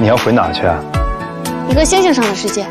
你要回哪去啊？一个星星上的世界。